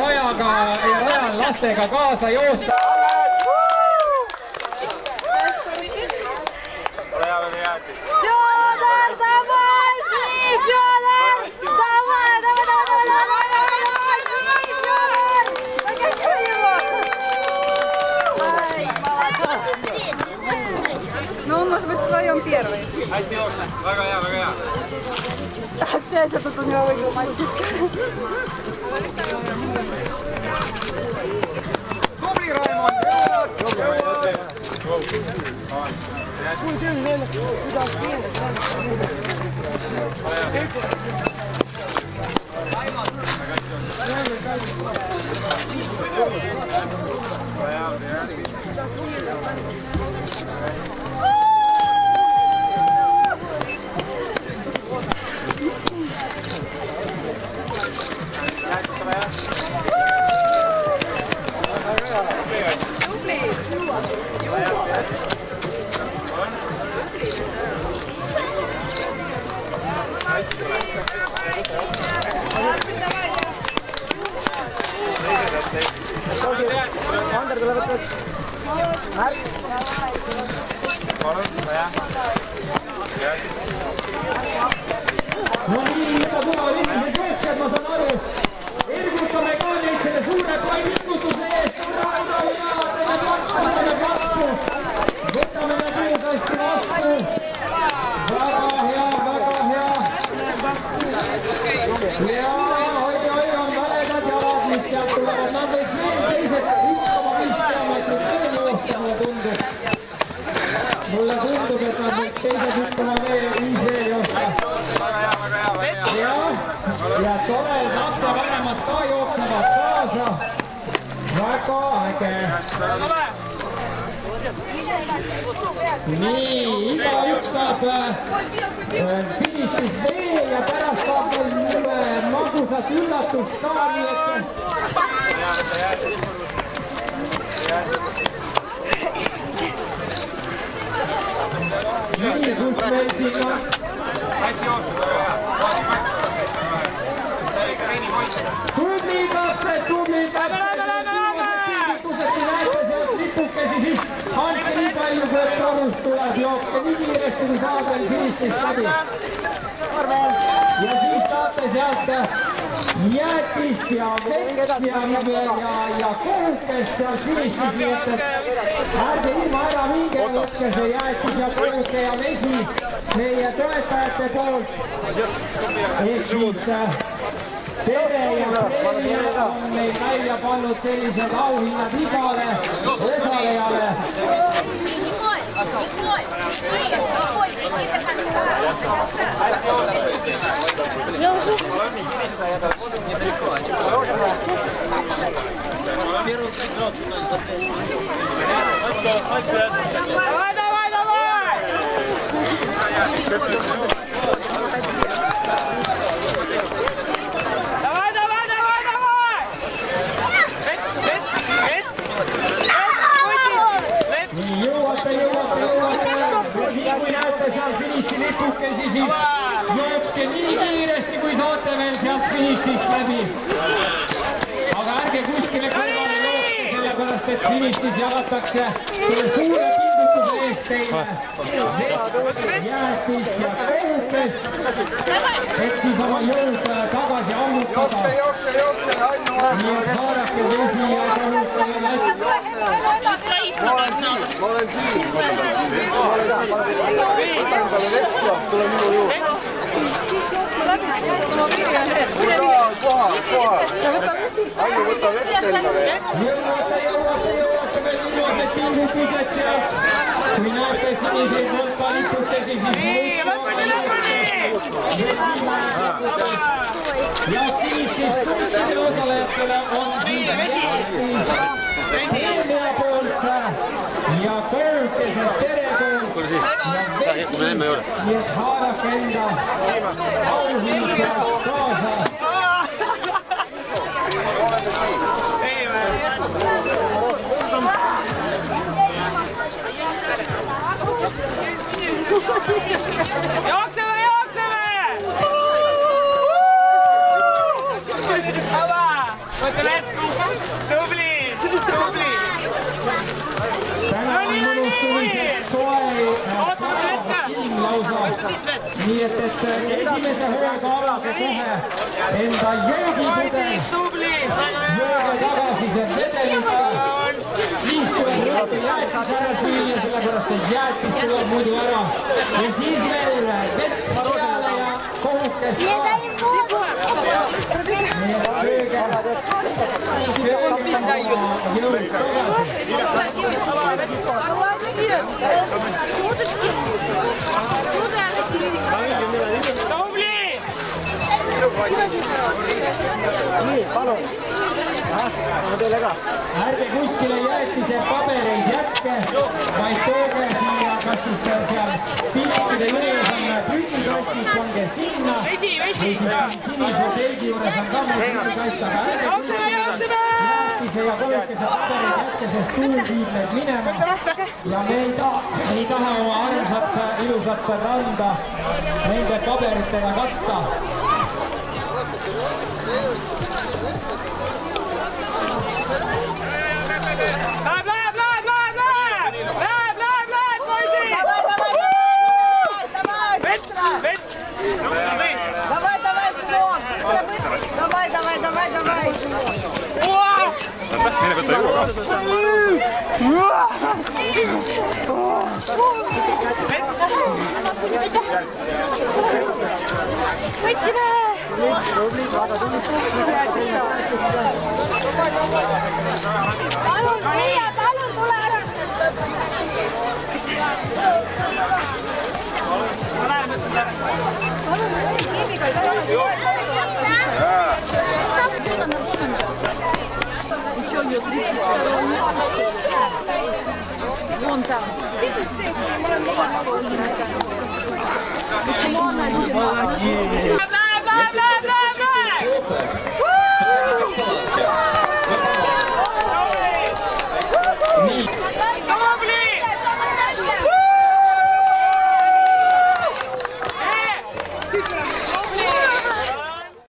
rajaga ja rajal lastega kaasa joosta . Федор, давай, жди, Федор! Давай, давай, давай, давай, давай, давай, давай, Федор! Покажи его! Ай, молодец. Ну, он может быть в своем первый. hästi jooksnud , väga hea , väga hea . Опять этот у него выиграл мальчик. Cuidado, cuidado. selamat coach. Saya. Ya. Viis veel joosta ja, tore, et lapsevanemad ka jooksevad kaasa. väga äge. nii, igaüks saab finišis veel ja pärast saab veel magusat üllatust ka, nii et nii, kus meil siin on hästi jooksnud, väga hea. tublid lapsed, tublid lapsed, lipukesi, siis andke nii palju, kui et sorust tuleb, jookske nii kiiresti, kui saab veel finišist läbi. ja siis saate sealt jäätist ja vett ja , ja , ja , ja kohukest seal finišis , nii et , et ärge ilma ära minge , võtke see jäätis ja kohuke ja vesi meie toetajate poolt . ehk siis äh, Tere ja Premia on meil välja pannud sellised auhinnad igale osalejale . Давай, давай, давай! Давай, давай, давай, давай! Vett, vett, Продолжу. Давай, давай, давай! Brasil. Jookske nii kiiresti, kui saate veel sealt finišist läbi. aga ärge kuskile kõrvale jookske, sellepärast et finišis jagatakse selle suure pingutuse eest teile vett, jäätist ja kohukest, et siis oma jõud tagasi ammutada. nii et haarake vesi ja kohutage vett. ma olen siin, ma olen siin. võta endale vett sealt, tule minu juurde. Ja siis on kiitos. Così. Dai, come meglio ora. Nii et, et äh, esimese hooga avage kohe enda joogipudel, poisid, tubli. jooge tagasi see vedelik. siis tuleb rõõmu jäätis ära süüa, sellepärast et jäätis sulab muidu ära. ja siis veel vett peale ja kohukest ka. nii et sööge, sööge oma jõud tagasi. Ärge kuskile jäätise pabereid jätke, vaid tooge siia, kas siis seal piltide juures on prügikastid, pange sinna. vesi, vesi. sinise telgi juures on ka meil prügikast, aga ärge jookseme. jäätise ja kolmekese pabereid jätke, sest tuul viib need minema. ja me ei taha, ei taha oma armsat ilusat randa nende paberitega katta. うわこんち。Вон там. Почему она один? Бла-бла-бла-бла-бла!